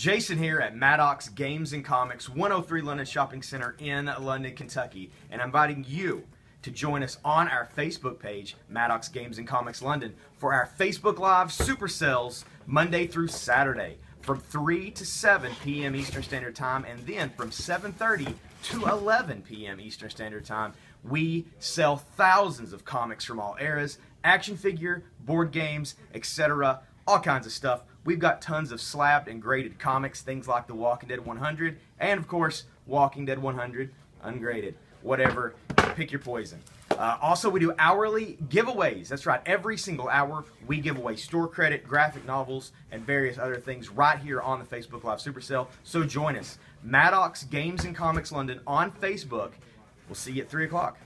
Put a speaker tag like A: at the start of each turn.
A: Jason here at Mad Ox Games and Comics, 103 London Shopping Center in London, Kentucky, and I'm inviting you to join us on our Facebook page, Mad Ox Games and Comics London, for our Facebook Live Super Sales Monday through Saturday from 3 to 7 p.m. Eastern Standard Time, and then from 7.30 to 11 p.m. Eastern Standard Time. We sell thousands of comics from all eras, action figure, board games, etc., all kinds of stuff. We've got tons of slabbed and graded comics, things like The Walking Dead 100, and of course, Walking Dead 100 ungraded. Whatever, pick your poison. Uh, also, we do hourly giveaways. That's right, every single hour we give away store credit, graphic novels, and various other things right here on the Facebook Live Super Sale. So join us. Mad Ox Games and Comics London on Facebook. We'll see you at 3 o'clock.